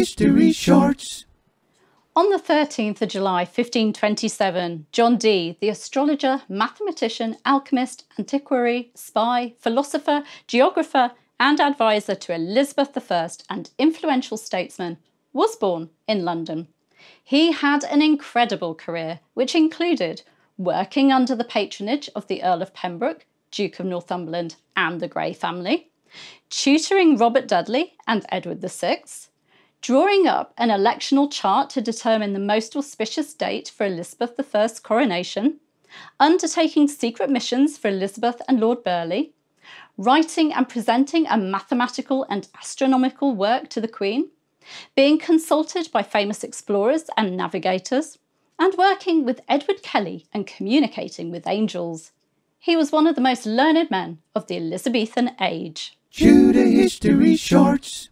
History Shorts. On the 13th of July 1527, John Dee, the astrologer, mathematician, alchemist, antiquary, spy, philosopher, geographer, and advisor to Elizabeth I and influential statesman, was born in London. He had an incredible career, which included working under the patronage of the Earl of Pembroke, Duke of Northumberland, and the Grey family, tutoring Robert Dudley and Edward VI, drawing up an electional chart to determine the most auspicious date for Elizabeth I's coronation, undertaking secret missions for Elizabeth and Lord Burleigh, writing and presenting a mathematical and astronomical work to the Queen, being consulted by famous explorers and navigators, and working with Edward Kelly and communicating with angels. He was one of the most learned men of the Elizabethan age. Tudor History Shorts.